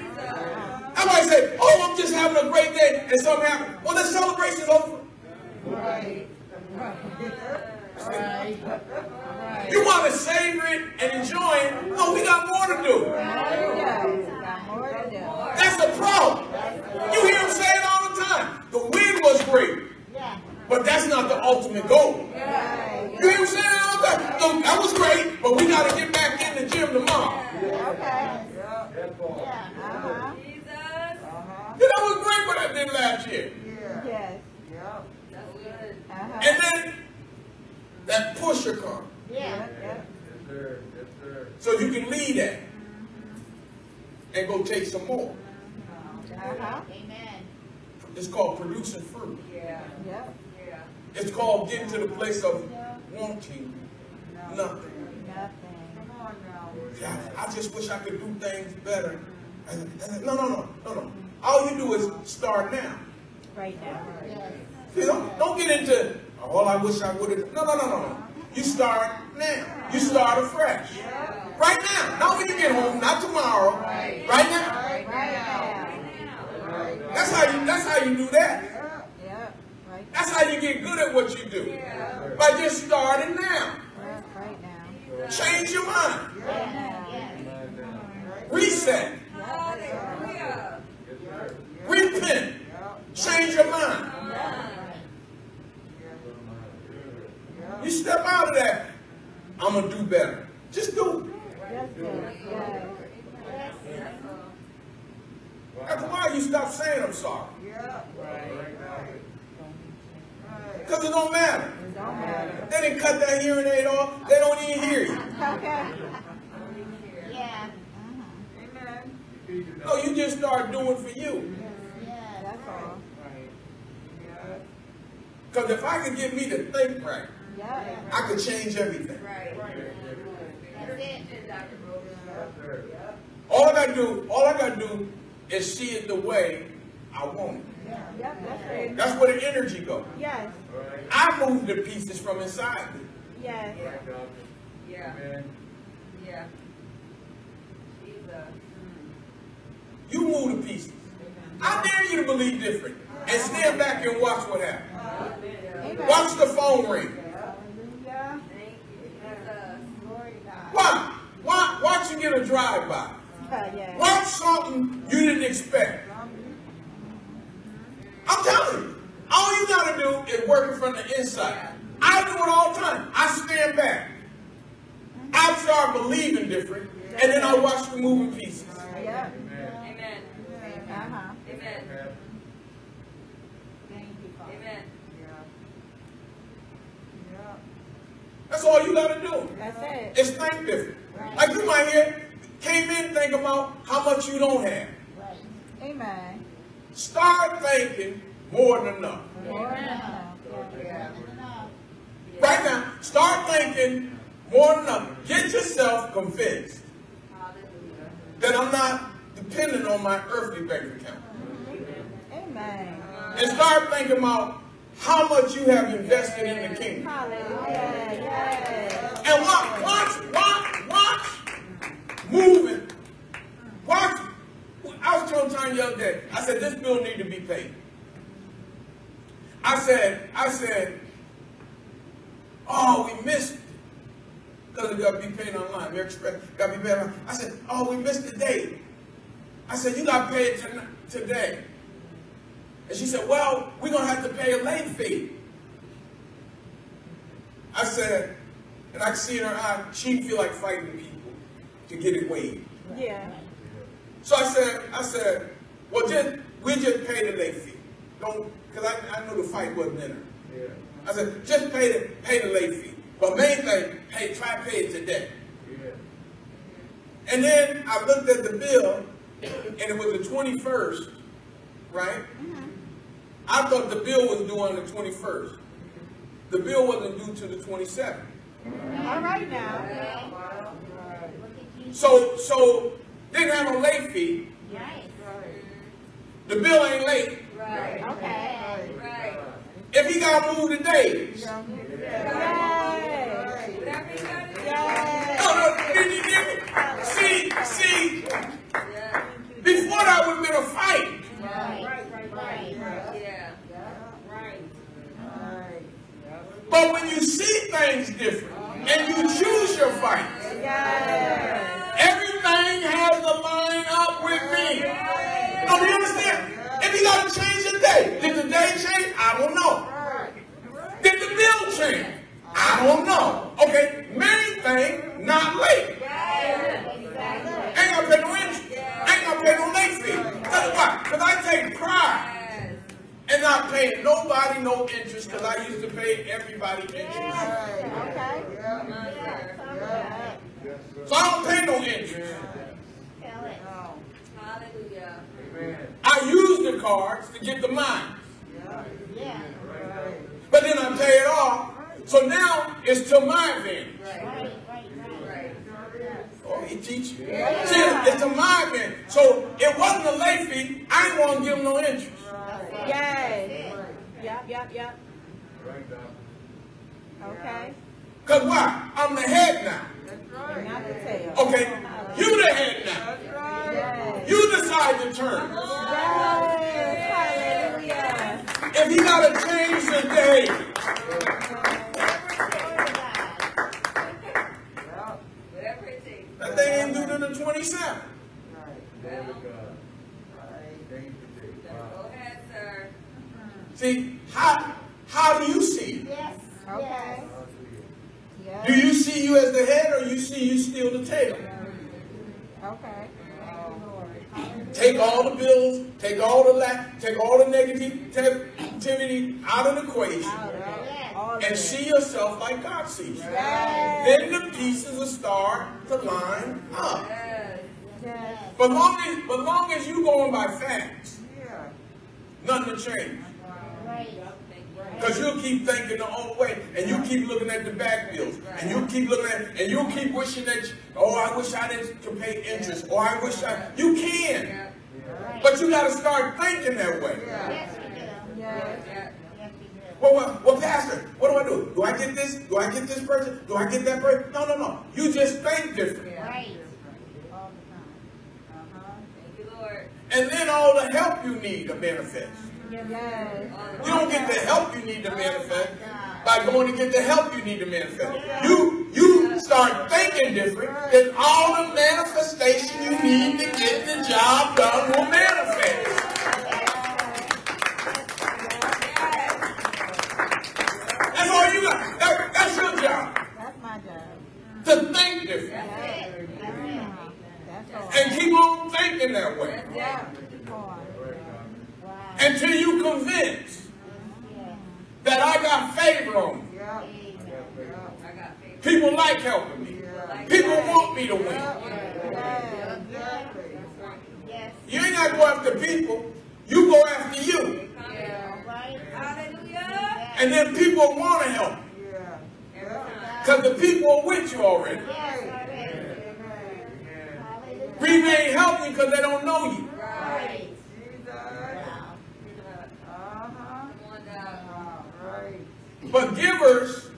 S1: I might say, "Oh, I'm just having a great day," and something happens. Well, the celebration's over. Right, right, right. You want to savor it and enjoy it? No, we got more to do.
S2: Got more to do.
S1: That's the problem. You hear him say it all the time. The win was great, but that's not the ultimate goal. You hear him saying it all the time. Look, that was great, but we got to get back in the gym tomorrow.
S2: Okay. Uh-huh.
S3: Jesus.
S1: You know, it was great what I did last year.
S2: Yes.
S3: That's good.
S2: Uh-huh.
S1: And then that pusher comes.
S2: Yeah, Yep, yep.
S1: So you can lead that and go take some more.
S2: Uh-huh. Amen.
S1: It's called producing fruit.
S3: Yeah.
S2: Yep.
S3: Yeah.
S1: It's called getting to the place of wanting nothing.
S2: Nothing. Come on now.
S1: Yeah, I just wish I could do things better. No, no, no, no, no. All you do is start now.
S2: Right now.
S1: See, don't, don't get into, oh, I wish I would have. No, no, no, no, no. You start now. You start afresh. Right now. Not when you get home, not tomorrow. Right now.
S2: Right now.
S1: That's how you that's how you do that.
S2: Yep. Right,
S1: That's how you get good at what you do. By just starting now.
S2: right, right now.
S1: Change your mind.
S2: Right now.
S1: Reset. Repent. Change your mind. You step out of that. I'm gonna do better. Just do it. After a while, you stop saying I'm sorry. Because it don't matter.
S2: It don't matter.
S1: They didn't cut that hearing aid off. They don't even hear you.
S2: Okay. Yeah. Amen.
S1: No, you just start doing for you.
S2: That's all.
S1: Because if I could get me to think right,
S2: Yeah.
S1: I could change everything.
S3: Right. That's it,
S1: All I gotta do, all I gotta do is see it the way I want it.
S2: Yep, that's right.
S1: That's where the energy goes.
S2: Yes,
S1: I move the pieces from inside me.
S2: yes.
S3: Yeah. Yeah. Jesus.
S1: You move the pieces. I dare you to believe different. And stand back and watch what happens. Watch the phone ring.
S2: To God.
S1: Watch. You get a drive-by. Watch something you didn't expect. I'm telling you. All you gotta do is work from the inside. I do it all the time. I stand back. I start believing different, and then I watch the moving pieces.
S2: Yep.
S3: Amen.
S2: Uh-huh.
S3: Amen.
S2: Thank you, Father.
S3: Amen.
S1: That's all you gotta do.
S2: That's it.
S1: It's think different. Like you might hear, came in think about how much you don't have.
S2: Amen.
S1: Start thinking more than enough.
S2: More than enough.
S3: Yeah.
S1: Right now, start thinking more than enough. Get yourself convinced
S3: Hallelujah.
S1: that I'm not dependent on my earthly bank account.
S2: Amen.
S1: And start thinking about how much you have invested in the kingdom.
S2: Hallelujah.
S1: And watch, watch, watch, watch, moving. Watch. I was telling Tanya the other day, I said, this bill need to be paid. I said, I said, oh, we missed it. Because it got to be paid online. American Express got to be paid online. I said, oh, we missed the date. I said, you got paid tonight, today. And she said, well, we're going to have to pay a late fee. I said, and I could see in her eye, she didn't feel like fighting people to get it waived.
S2: Yeah.
S1: So I said, I said, well, just we just pay the late fee. Don't, because I, I knew the fight wasn't in her. Yeah. I said, just pay the pay the late fee. But main thing, pay try to pay it today. Yeah. And then I looked at the bill, and it was the 21st, right? I thought the bill was due on the 21st. The bill wasn't due to the 27th.
S2: All right now.
S1: So, so didn't have no late fee. Right. The bill ain't late.
S3: Right.
S2: Okay.
S3: Right.
S1: If he got moved today,
S2: Yes.
S3: Whatever you gotta do.
S2: Yes.
S1: no, no, did you get me? See, see, before that would have been a fight.
S3: Yeah.
S1: But when you see things different and you choose your fight,
S2: Yes.
S1: everything has to line up with me. No, you understand? If you got to change the day, did the day change? I don't know. Did the bill change? I don't know. Okay, main thing, not late. Ain't gonna pay no interest. Ain't gonna pay no late fee. That's why. Because I take pride in not paying nobody no interest because I used to pay everybody interest.
S2: Okay.
S3: Come on, sir.
S1: So I don't pay no interest.
S3: Hallelujah.
S1: I use the cards to get the mines. But then I pay it off. So now it's to my advantage.
S3: Right.
S1: Oh, he teach you. See, it's a mind advantage. So it wasn't a late fee. I ain't want to give him no interest.
S2: Yes. Yep, yep, yep. Okay.
S1: Because why? I'm the head now.
S2: You're not the tail.
S1: Okay, you the head now.
S2: Yes.
S1: You decide the terms.
S2: Yes. Hallelujah.
S1: If he got to change the day,
S3: Whatever it takes.
S1: that thing ain't due to the 27th.
S3: Well, go ahead, sir.
S1: See, how, how do you see it?
S2: Okay. Yes.
S1: Do you see you as the head or you see you still the tail?
S2: Okay.
S1: Take all the bills, take all the lack, take all the negativity out of the equation
S2: All
S1: and see yourself like God sees you.
S2: Yes.
S1: Then the pieces will start to line up.
S3: Yes.
S2: Yes.
S1: But long as, but long as you going by facts, nothing will change. Because you'll keep thinking the old way, and you keep looking at the back bills, and you keep looking at, and you keep wishing that, you, oh, I wish I didn't pay interest, or I wish I, you can, but you got to start thinking that way.
S2: Yes, we do.
S4: Yes.
S3: Yeah.
S2: Yes.
S1: Well, well, well, Pastor, what do I do? Do I get this? Do I get this person? Do I get that person? No, no, no. You just think different.
S2: Right. All the time.
S4: Uh-huh.
S3: Thank you, Lord.
S1: And then all the help you need to manifest.
S4: Yes.
S1: You don't get the help you need to manifest by going to get the help you need to manifest. You you start thinking different, then all the manifestation you need to get the job done will manifest. That's all you got. That- that's your job.
S2: That's my job.
S1: To think different.
S2: That's it. That's it. That's all.
S1: And keep on thinking that way.
S2: Yeah. Keep on. Wow.
S1: Until you
S2: convince
S1: that I got favor on me.
S4: Yeah.
S2: Amen.
S3: I got faith.
S1: People like helping me. People want me to win.
S4: Yeah. Exactly.
S2: Yes.
S1: You ain't got to go after people. You go after you.
S3: Yeah.
S2: All right.
S3: Hallelujah.
S1: And then people want to help.
S4: Yeah. Yeah.
S1: Because the people are with you already.
S2: Yes, already.
S4: Amen.
S2: Hallelujah.
S1: People ain't helping because they don't know you.
S3: Right.
S4: Jesus.
S2: Wow.
S3: Come on down.
S4: Right.
S1: But givers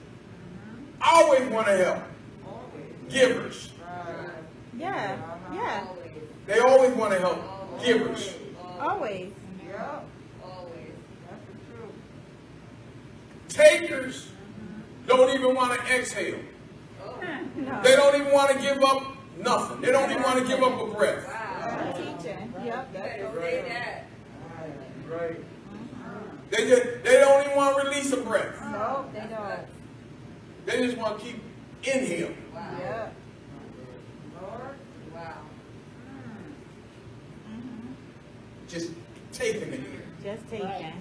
S1: always want to help.
S4: Always.
S1: Givers.
S4: Right.
S2: Yeah. Yeah.
S3: Always.
S1: They always want to help. Givers.
S2: Always.
S4: Yeah.
S3: Always.
S4: That's the truth.
S1: Takers don't even want to exhale.
S3: Oh.
S2: No.
S1: They don't even want to give up nothing. They don't even want to give up a breath.
S3: Wow.
S2: Teaching. Yep.
S3: You better that.
S4: Right. Uh-huh.
S1: They just, they don't even want to release a breath.
S2: No, they don't.
S1: They just want to keep inhale.
S3: Wow.
S4: Yeah. Lord.
S3: Wow. Mm-hmm.
S1: Just taking it.
S2: Just taking.
S3: That's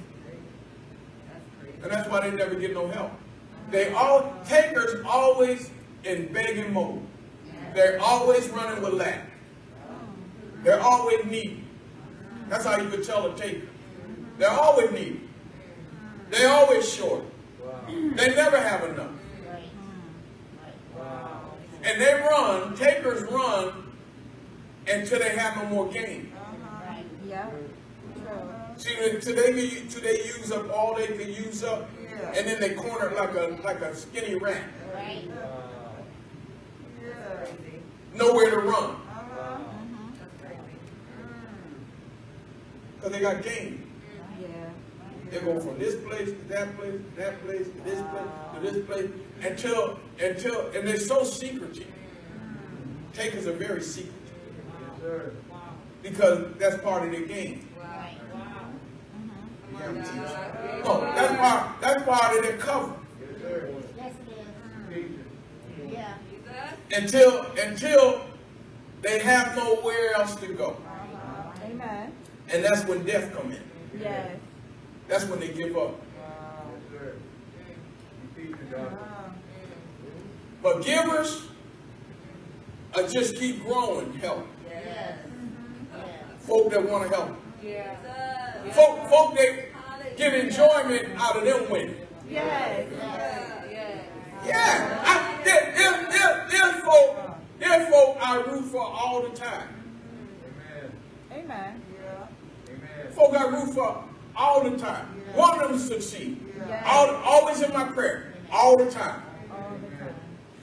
S3: crazy.
S1: And that's why they never get no help. They all takers always in begging mode. They're always running with lack. They're always needy. That's how you could tell a taker. They're always needy. They're always short. They never have enough. And they run, takers run until they have no more gain.
S2: True.
S1: See, until they use up all they can use up, and then they corner like a like a skinny rat.
S2: Right.
S1: Nowhere to run.
S4: Uh-huh.
S1: Because they got game. They go from this place to that place, to that place, to this place, to this place, until, until, and they're so secretive. Takers are very secretive. Because that's part of their game.
S2: Right.
S3: Come
S1: Yeah,
S3: on
S1: I'm teaching.
S3: down.
S1: No, that's part, that's part of their cover.
S4: Yes, sir.
S2: Yes, it
S4: Jesus.
S2: is. Yeah.
S3: Jesus.
S1: Until, until they have nowhere else to go.
S2: Amen.
S1: And that's when death come in.
S2: Yes.
S1: That's when they give up.
S4: Wow. Yes, sir. You teach the gospel.
S1: But givers uh, just keep growing help.
S3: Yes.
S2: Yes.
S1: Folk that want to help.
S3: Jesus.
S1: Folk, folk that get enjoyment out of them winning.
S2: Yes.
S3: Yeah. Yeah.
S1: Yeah, I, there, there, there, there's folk, there's folk I root for all the time.
S4: Amen.
S2: Amen.
S4: Yeah. Amen.
S1: Folk I root for all the time. Want them to succeed.
S2: Yes.
S1: All, always in my prayer, all the time.
S2: All the time.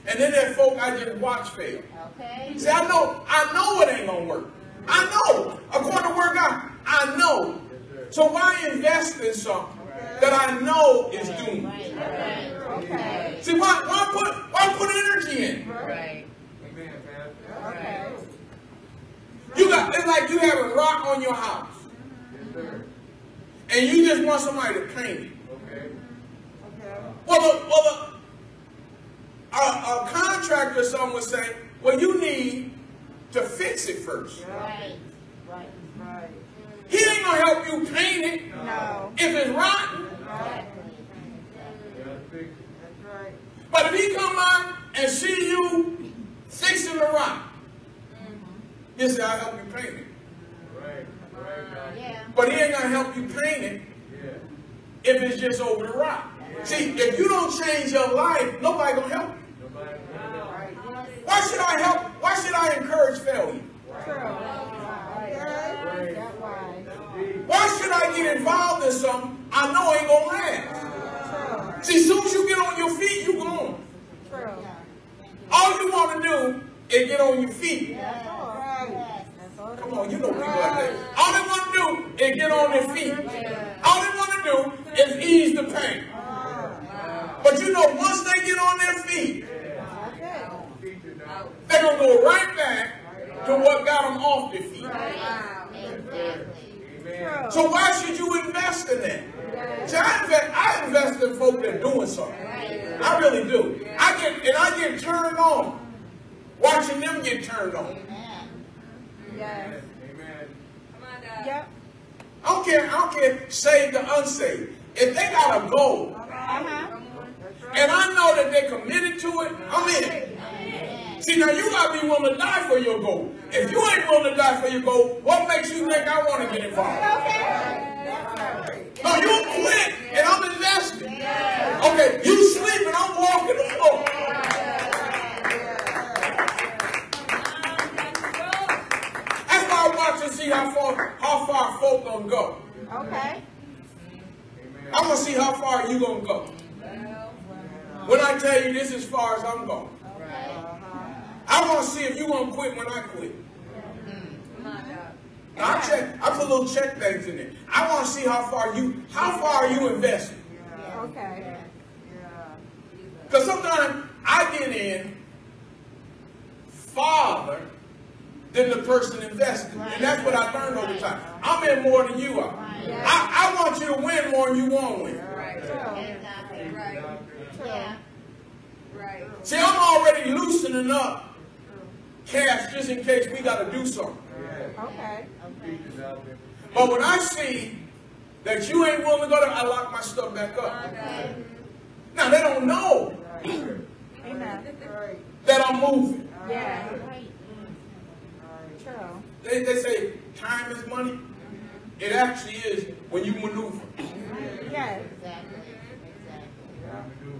S1: And then there's folk I just watch fail.
S2: Okay.
S1: See, I know, I know it ain't gonna work. I know, according to word God, I know. So why invest in something that I know is doomed?
S2: Right. Okay.
S1: See, why, why put, why put energy in?
S3: Right.
S4: Amen, Pastor.
S2: Okay.
S1: You got, it's like you have a rock on your house.
S4: Yes, sir.
S1: and you just want somebody to paint it.
S4: Okay.
S2: Okay.
S1: Well, the, well, the, a, a contractor, or someone would say, well, you need to fix it first.
S2: Right. Right.
S4: Right.
S1: He ain't gonna help you paint it
S2: No.
S1: if it's rotten.
S2: Right.
S4: You gotta fix it. That's right.
S1: But if he come out and see you fixing the rock, he say, I'll help you paint it.
S4: Right. Right,
S2: Yeah.
S1: But he ain't gonna help you paint it
S4: Yeah.
S1: if it's just over the rock. See, if you don't change your life, nobody gonna help you. Why should I help? Why should I encourage failure? Why should I get involved in something I know ain't gonna last? See, as soon as you get on your feet, you gone. All you want to do is get on your feet. Come on, you know people like that. All they want to do is get on their feet. All they want to do is ease the pain. But you know, once they get on their feet, they're going to go right back to what got them off their feet. So why should you invest in that? See, I invest, I invest in folk that are doing something. I really do. I get and I get turned on watching them get turned on.
S2: Yes.
S4: Amen.
S3: Come on, Dad.
S2: Yep.
S1: I don't care. I don't care. Saved or unsaved. If they got a goal
S2: Uh-huh.
S1: and I know that they're committed to it, I'm in. See, now you gotta be willing to die for your goal. If you ain't willing to die for your goal, what makes you think I want to get involved? Okay. No, you quit and I'm invested. Okay, you sleep and I'm walking the floor. And see how far how far folk gonna go.
S2: Okay.
S1: I'm gonna see how far you gonna go. When I tell you this is as far as I'm going. I want to see if you gonna quit when I quit.
S3: Mm-hmm. On,
S1: I check. I put little check things in there. I want to see how far you how far are you invested.
S2: Okay.
S1: Because sometimes I get in farther than the person invested. And that's what I learned over time. I'm in more than you are. I, I want you to win more than you want to win.
S3: Right. Right. Right.
S1: See, I'm already loosening up cash just in case we got to do something.
S2: Okay.
S4: There.
S1: But when I see that you ain't willing to go there, I lock my stuff back up.
S3: Dad.
S1: Now, they don't know
S2: Amen.
S1: that I'm moving.
S2: Yeah. True.
S1: They, they say time is money. It actually is when you maneuver.
S2: Yes. Exactly.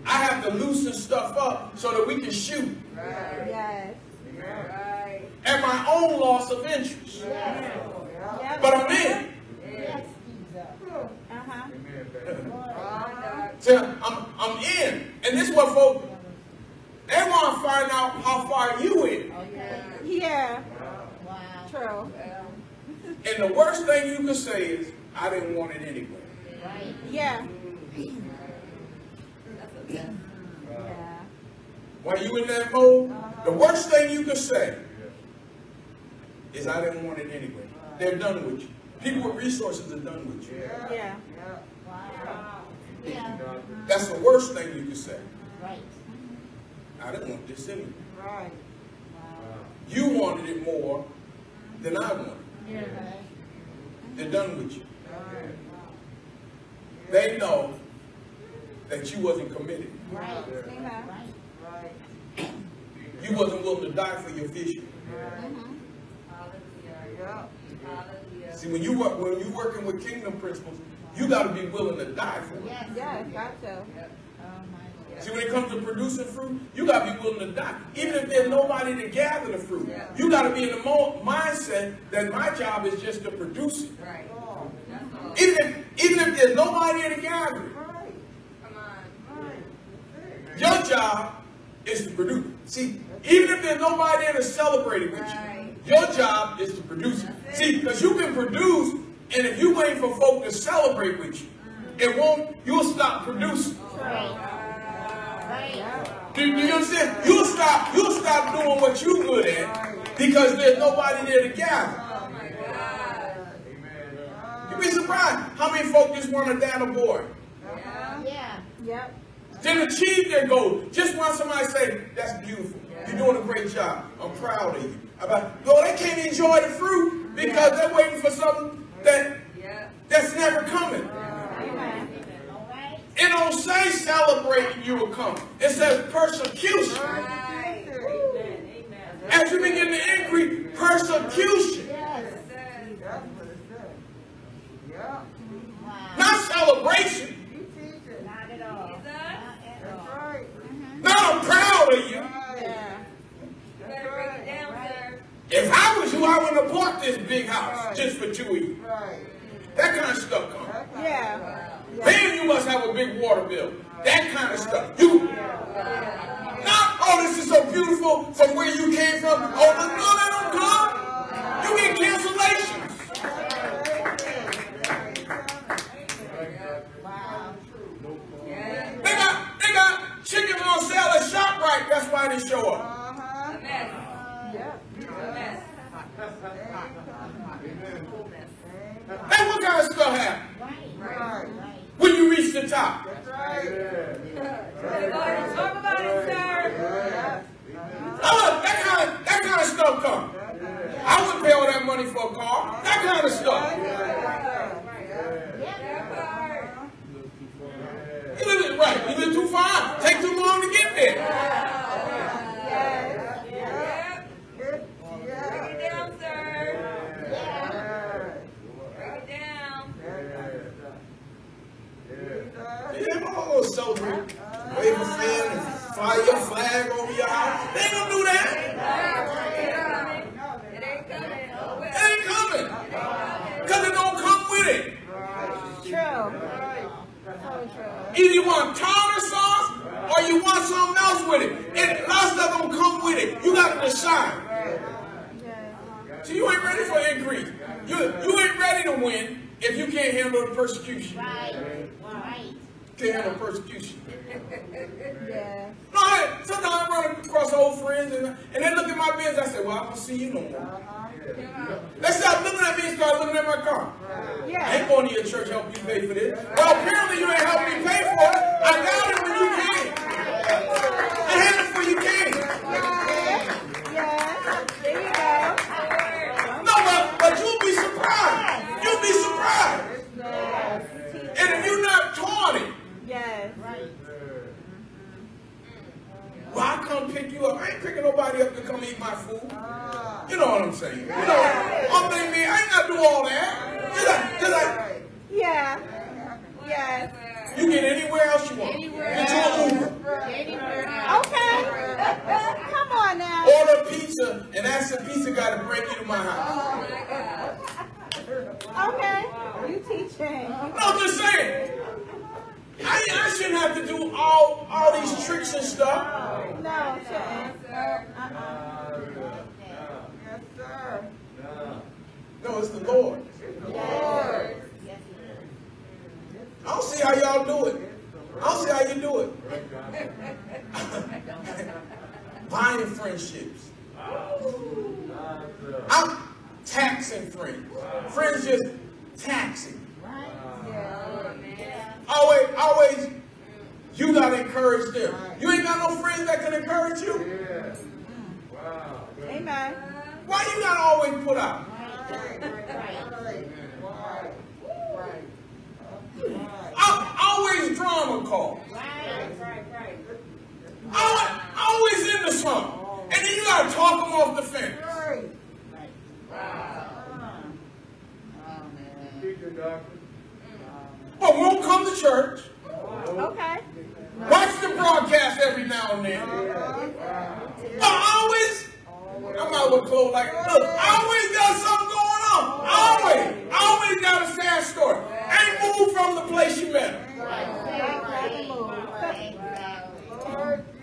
S1: I have to loosen stuff up so that we can shoot
S3: Right.
S2: Yes.
S3: Right.
S1: at my own loss of interest.
S2: Yep.
S1: But I'm in. Yes.
S2: Uh-huh.
S4: Amen, Pastor.
S3: Come on, Dad.
S1: See, I'm, I'm in. And this is what folks, they want to find out how far you in. Okay.
S2: Yeah. True.
S3: Well,
S1: And the worst thing you can say is, I didn't want it anyway.
S2: Yeah.
S3: that's a yes.
S2: Yeah.
S1: While you in that mode, the uh-huh. worst thing you can say is, I didn't want it anyway. They're done with you. People with resources are done with you.
S2: Yeah.
S4: Teachers out there.
S1: That's the worst thing you can say. Right. I didn't want this anyway.
S2: Right. Wow.
S1: You wanted it more than I wanted. They're done with you. They know that you wasn't committed.
S2: Amen.
S1: You wasn't willing to die for your vision. Mm-hmm.
S3: Hallelujah. Hallelujah.
S1: See, when you work, when you working with kingdom principles, you got to be willing to die for it.
S2: Yes, got to.
S1: See, when it comes to producing fruit, you got to be willing to die. Even if there's nobody to gather the fruit, you got to be in the mo- mindset that my job is just to produce it.
S3: Right. That's all.
S1: Even if, even if there's nobody to gather it,
S3: Come on.
S1: your job is to produce. See, even if there's nobody there to celebrate it with
S3: Right.
S1: you, your job is to produce it. See, because you can produce, and if you wait for folk to celebrate with you, mm. it won't, you'll stop producing. Do, do you understand? You'll stop, you'll stop doing what you're good at because there's nobody there to gather.
S3: Oh my God.
S4: Amen.
S1: You'd be surprised how many folk just want to dad a boy.
S3: Yeah.
S2: Yep.
S1: Didn't achieve their goal. Just want somebody to say, that's beautiful. You're doing a great job. I'm proud of you. About, no, they can't enjoy the fruit because they're waiting for something that
S3: Yeah.
S1: that's never coming. It don't say celebrating you will come. It says persecution.
S3: Right.
S1: As you begin to increase, persecution.
S3: Yes. Yeah.
S1: Not celebration.
S5: Not at all. Not,
S4: at
S1: Not I'm proud of you. If I was you, I wouldn't have bought this big house just for two years. That kind of stuff comes.
S2: Yeah.
S1: Man, you must have a big water bill. That kind of stuff. You not, oh, this is so beautiful from where you came from. Oh, no, no, they don't come. You get cancellations. They got they got chickens on sale at ShopRite. That's why they show up.
S5: Uh-huh.
S3: A mess.
S5: Yep.
S3: A mess.
S1: Hey, what kind of stuff happen
S5: Right.
S1: reach the top?
S5: That's right.
S3: Lord, talk about it, sir.
S1: Oh, that kind of that kind of stuff come. I wouldn't pay all that money for a car. That kind of stuff.
S3: That part.
S1: You live it right. You live too far. Take too long to get there.
S3: Yep. Break it down, sir. Break it down.
S1: Yeah, all those soldiers wave a fan and fire your flag over your house. They ain't gonna do that.
S3: It ain't coming. Oh,
S1: It
S3: well.
S1: ain't coming. Because it don't come with it.
S2: True. So true.
S1: Either you want tartar sauce or you want something else with it. And a lot of stuff don't come with it. You got to decide.
S2: Yeah.
S1: So you ain't ready for increase. You, you ain't ready to win if you can't handle the persecution. Right. Can't handle persecution.
S2: Yeah.
S1: No, I, sometimes I run across old friends and, and they look at my Benz. I say, well, I don't see you no more. Uh-huh. They stop looking at me and start looking at my car. I
S2: Yeah.
S1: ain't going to your church help you pay for this. Well, apparently you ain't helping me pay for it. I got it when you came. I had it when you came.
S2: Yeah. There you go.
S1: No, but, but you'll be surprised. You'll be surprised. And if you're not taught it,
S2: Yes.
S1: well, I come pick you up. I ain't picking nobody up to come eat my food. You know what I'm saying? You know, I'm thinking, man, I ain't got to do all that. Just like, just like
S2: Yeah. Yes.
S1: you get anywhere else you want. Get you an Uber.
S2: Okay. Come on now.
S1: Order pizza and ask the pizza guy to bring you to my house.
S2: Okay. You teaching.
S1: No, I'm just saying. I, I shouldn't have to do all all these tricks and stuff.
S2: No, shouldn't. Uh-uh.
S5: Yes, sir.
S1: No, it's the Lord. I don't see how y'all do it. I don't see how you do it. Buying friendships. I'm taxing friends. Friends just taxing. Always, always, you gotta encourage them. You ain't got no friends that can encourage you.
S2: Amen.
S1: Why you gotta always put out? Al- Always drama calls. Always, always the something. And then you gotta talk them off the fence.
S4: Teaching doctor.
S1: But won't come to church.
S2: Okay.
S1: Watch the broadcast every now and then. But always, I'm out with clothes like, look, I always got something going on. Always. Always got a sad story. Ain't moved from the place you met her.
S5: Lord Jesus.
S4: Wow.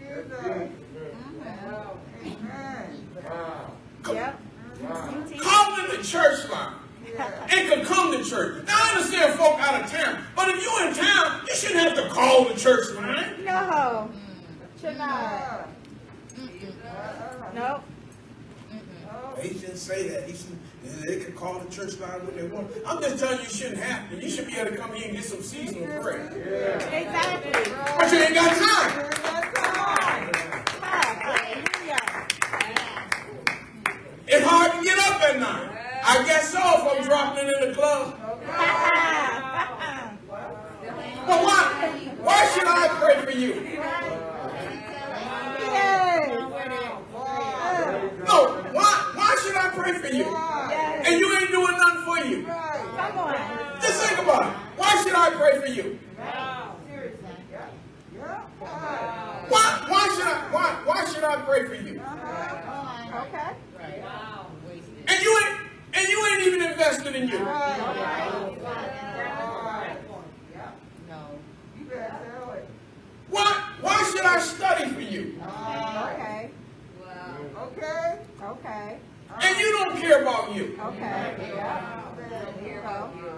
S1: Come to the church line. And can come to church. Now I understand folk out of town, but if you in town, you shouldn't have to call the church line.
S2: No. Should not. Nope.
S1: He shouldn't say that. He should, they can call the church line when they want. I'm just telling you, you shouldn't happen. You should be able to come here and get some seasonal prayer.
S2: Exactly.
S1: But you ain't got time. It's hard to get up at night. I guess so if I'm dropping it in the club. But why? Why should I pray for you? No, why? Why should I pray for you? And you ain't doing nothing for you. Just think about it. Why should I pray for you? Why? Why should I? Why? Why should I pray for you?
S2: Okay.
S1: And you ain't and you ain't even invested in you.
S4: Right.
S5: Right.
S4: Right.
S5: No.
S4: You better tell it.
S1: Why, why should I study for you?
S5: Okay.
S3: Wow.
S4: Okay?
S5: Okay.
S1: And you don't care about you.
S5: Okay. Yeah.
S3: Don't care about you.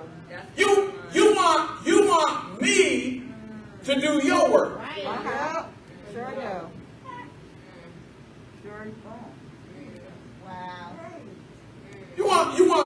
S1: You, you want, you want me to do your work.
S5: Uh-huh. Sure do.
S4: Sure is fun.
S5: Wow.
S1: You want, you want